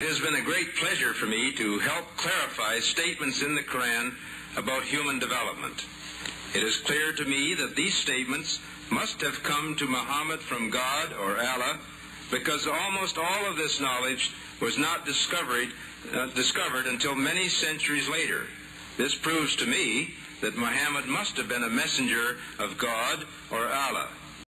It has been a great pleasure for me to help clarify statements in the Quran about human development. It is clear to me that these statements must have come to Muhammad from God or Allah because almost all of this knowledge was not discovered, uh, discovered until many centuries later. This proves to me that Muhammad must have been a messenger of God or Allah.